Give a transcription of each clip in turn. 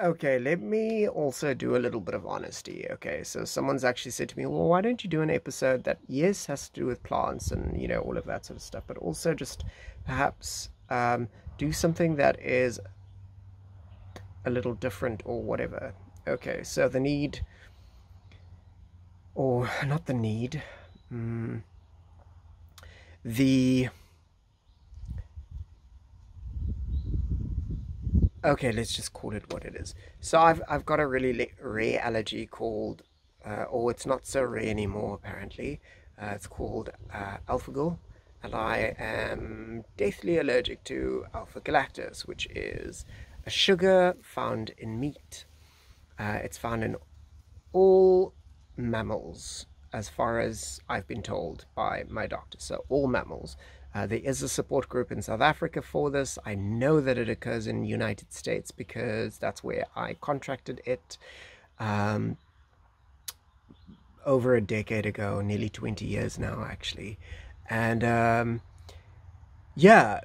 Okay, let me also do a little bit of honesty. Okay, so someone's actually said to me, well, why don't you do an episode that, yes, has to do with plants and, you know, all of that sort of stuff, but also just perhaps um, do something that is a little different or whatever. Okay, so the need, or not the need, mm, the okay, let's just call it what it is. So I've I've got a really rare allergy called, uh, or it's not so rare anymore apparently. Uh, it's called uh, alpha-gal, and I am deathly allergic to alpha galactose, which is a sugar found in meat. Uh, it's found in all mammals, as far as I've been told by my doctor. So all mammals. Uh, there is a support group in South Africa for this. I know that it occurs in the United States because that's where I contracted it um, over a decade ago, nearly 20 years now, actually. And um, yeah,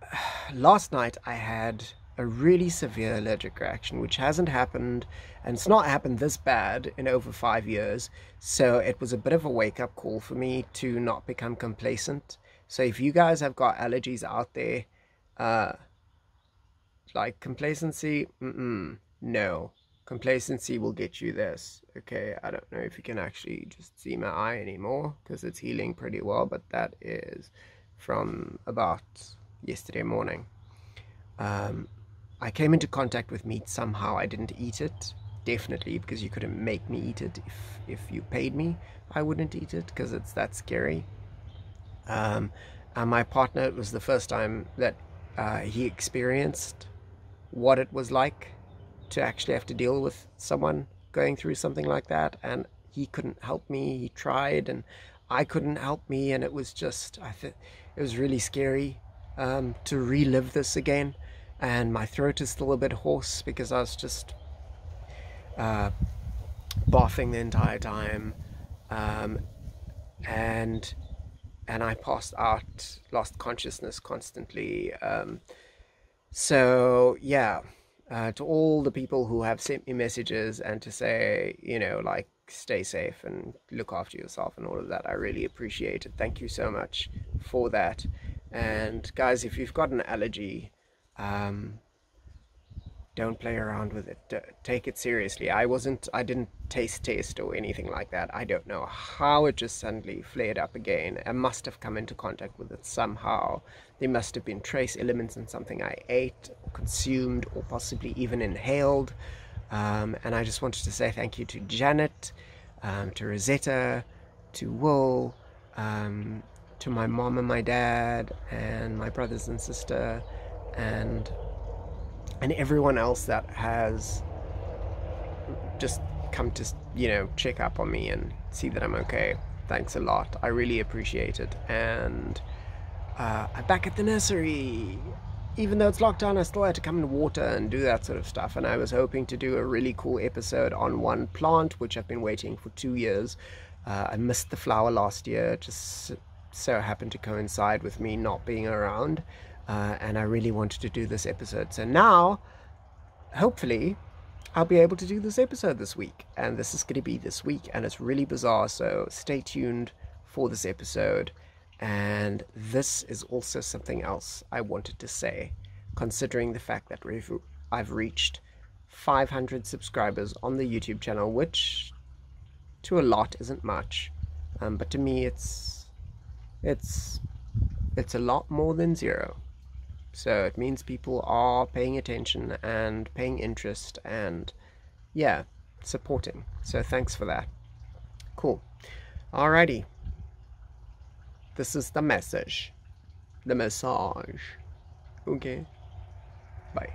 last night I had a really severe allergic reaction, which hasn't happened, and it's not happened this bad in over five years. So it was a bit of a wake up call for me to not become complacent. So if you guys have got allergies out there, uh, like complacency, mm-mm, no. Complacency will get you this. Okay, I don't know if you can actually just see my eye anymore because it's healing pretty well, but that is from about yesterday morning. Um, I came into contact with meat somehow. I didn't eat it, definitely, because you couldn't make me eat it. If if you paid me, I wouldn't eat it because it's that scary. Um, and my partner, it was the first time that uh, he experienced what it was like to actually have to deal with someone going through something like that, and he couldn't help me. He tried, and I couldn't help me, and it was just I think it was really scary um, to relive this again. And my throat is still a bit hoarse because I was just uh, the entire time, um, and and I passed out, lost consciousness constantly. Um, so yeah, uh, to all the people who have sent me messages and to say, you know, like stay safe and look after yourself and all of that, I really appreciate it. Thank you so much for that. And guys, if you've got an allergy, um, don't play around with it. take it seriously. I wasn't, I didn't taste taste or anything like that. I don't know how it just suddenly flared up again. I must have come into contact with it somehow. There must have been trace elements in something I ate, consumed, or possibly even inhaled. Um, and I just wanted to say thank you to Janet, um, to Rosetta, to Will, um, to my mom and my dad, and my brothers and sister and and everyone else that has just come to you know check up on me and see that I'm okay. Thanks a lot. I really appreciate it. And uh, I'm back at the nursery. Even though it's locked down, I still had to come and water and do that sort of stuff. And I was hoping to do a really cool episode on one plant, which I've been waiting for two years. Uh, I missed the flower last year, just so happened to coincide with me not being around uh, and I really wanted to do this episode. So now, hopefully, I'll be able to do this episode this week, and this is going to be this week, and it's really bizarre. So stay tuned for this episode. And this is also something else I wanted to say, considering the fact that I've reached 500 subscribers on the YouTube channel, which to a lot isn't much, um, but to me it's it's it's a lot more than zero. So it means people are paying attention and paying interest and, yeah, supporting. So thanks for that. Cool. Alrighty. This is the message. The massage. Okay. Bye.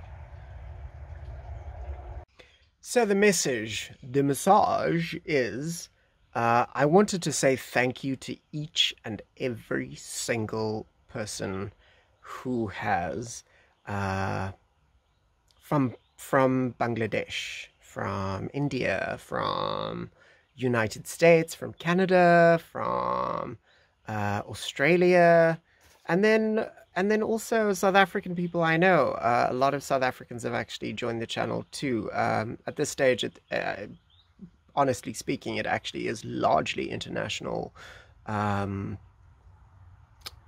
So the message, the massage is uh, I wanted to say thank you to each and every single person who has uh, from from Bangladesh, from India, from United States, from Canada, from uh, Australia, and then and then also South African people I know. Uh, a lot of South Africans have actually joined the channel too. Um, at this stage, it, uh, honestly speaking, it actually is largely international, um,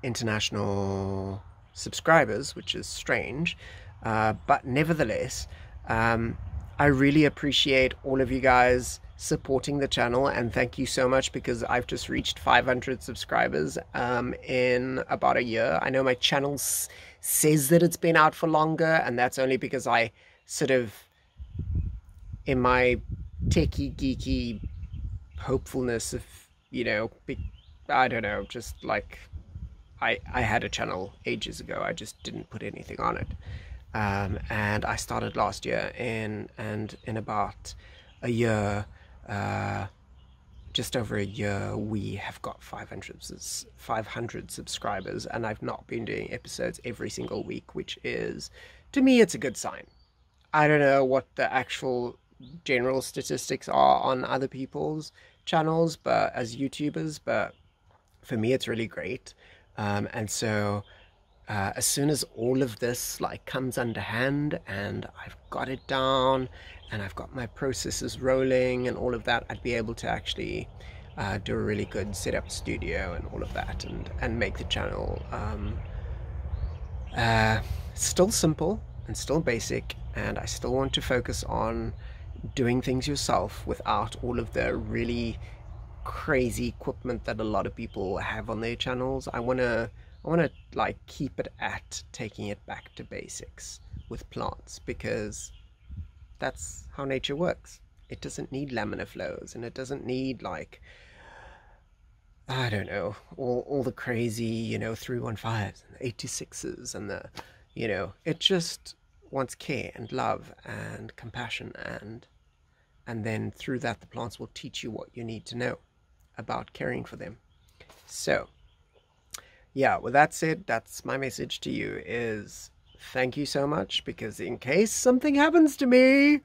international subscribers, which is strange. Uh, but nevertheless, um, I really appreciate all of you guys supporting the channel and thank you so much because I've just reached 500 subscribers um, in about a year. I know my channel says that it's been out for longer and that's only because I sort of in my techie geeky hopefulness of you know I don't know just like I I had a channel ages ago I just didn't put anything on it um, and I started last year in and in about a year uh, just over a year, we have got 500, 500 subscribers, and I've not been doing episodes every single week, which is, to me, it's a good sign. I don't know what the actual general statistics are on other people's channels, but as YouTubers, but for me, it's really great. Um, and so, uh, as soon as all of this like comes under hand and I've got it down and I've got my processes rolling and all of that, I'd be able to actually uh, do a really good setup studio and all of that and, and make the channel um, uh, still simple and still basic. And I still want to focus on doing things yourself without all of the really crazy equipment that a lot of people have on their channels. I want to I want to like keep it at taking it back to basics with plants because that's how nature works. It doesn't need laminar flows and it doesn't need like I don't know, all all the crazy, you know, 315s and the 86s and the you know, it just wants care and love and compassion and and then through that the plants will teach you what you need to know about caring for them. So, yeah, with that said, that's my message to you is thank you so much because in case something happens to me,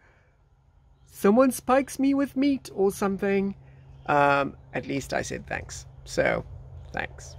someone spikes me with meat or something, um, at least I said thanks. So, thanks.